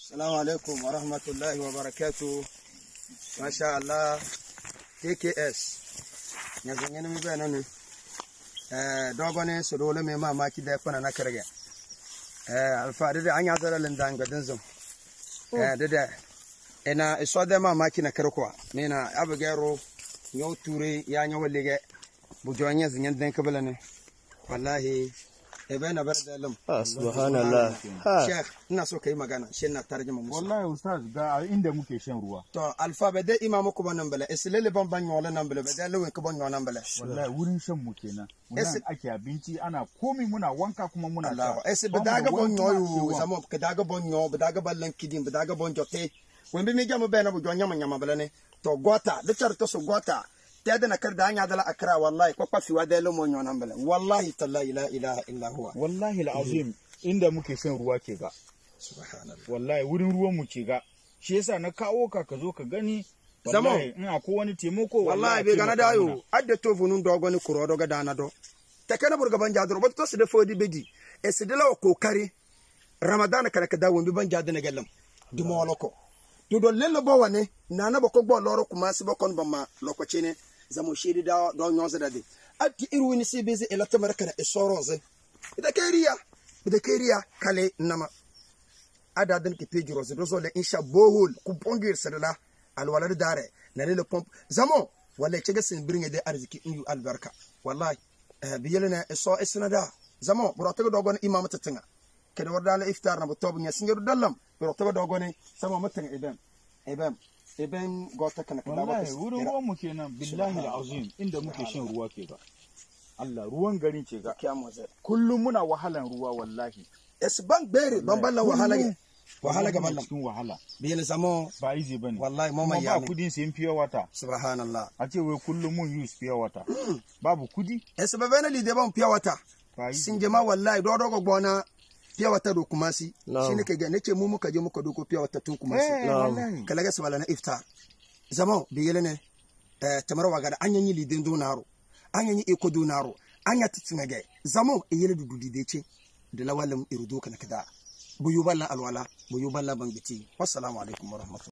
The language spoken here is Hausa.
Assalamu alaikum wa rahmatullahi wa barakatu. Masha Allah, KKS. Yanzu yana mi bai nan eh dogo ne su dole mai mamaki da kuna na karge. Eh alfadi da an ya zara linda ga dinzum. Eh da da ina iso da mamaki na karkwa. Mina abugero yau ture ya nya walige. Bujonye zinyan den kabala ne. Wallahi ebe na bar da lam. Ah, subhanallah. Ha. Sheikh, ina so ka yi magana, shi na tarjuma musu. wallahi ustaz ga inda muke shan ruwa To, alfa be de imamu ko banan bala, esilele ban ban yola nan bala, be de lewin ko ban yola nan bala. wallahi wurin shan mu kenan Esi- nan ake abinci ana komi muna wanka kuma muna esi be Ba da daga bon cewa- zamo ke daga bon yo, be daga ballan kidin, be daga bon jote. Wen bi mi jamu be na bu jonya man nyama bala ne. To gota, de char to so gota. Da na kar da anya dala akra wallahi ko kwafi wa de lo mo nyona bala. Wallahi tallahi la ilaha illa huwa. wallahi alazim inda muke shan ruwa ke ga. Subhanallah. wallahi wurin ruwan mu ke ga. Shi yasa na kawo ka ka zo ka gani. Wallahi in akwai wani taimako wallahi be gana dayo adde to funun dogo ni kuro doga dana do. Te kana burga ban jadro but to sede fodi bedi. E sede la ko kari ramadan kana ka dawo bi ban jadde ne gelam du mo loko du do lello bo wane nana bo ko gbo loro kuma si bo kon bama loko chene. zamo shiri da do nyoze da de ati irwi ni sibeze elata marakana esoroze ida keria ida keria kale nama ada dan ki peji rose do le insha bohol ku pongir sadala alwalad dare na le pomp zamo wala chege sin bringe de arziki inyu albarka wallahi biyelena eso esnada zamo burato do gon imam tatinga kada wardala iftar na botob nya singeru dallam burato do goni sama matan ibam ibam iben gota kana kada wallahi wurin ruwan mu kenan billahi alazim inda muke shan ruwa ke ga. Allah ruwan garin ke ga. Kullum muna wahalan ruwa wallahi. Es ban bere ban balla wahala Kullum- wahala ga Muna ballam cikin wahala. Biyel zamo ba easy ba ne. Wallahi kuma mai ba kuɗin sayan fiye wata subhanallah. A ce wai kullum mun use fiye wata babu kuɗi. Es babena lide ban ba easy. Sin jama wallahi gbona piya wata do kumasi. Na'am. shine ke ga nace mu muka je muka doko piya wata tun kumasi. Eh, Na'am. wallahi. kala ga sabala na iftar zama bi yele ne eh tamara waga da anyan yi lidin do naro anyan yi eko do naro anya titina ga zama e yele du dudi de ce da lawalam irudo kana kada buyu balla alwala buyu balla bangiti. Wassalamu alaikum warahmatullahi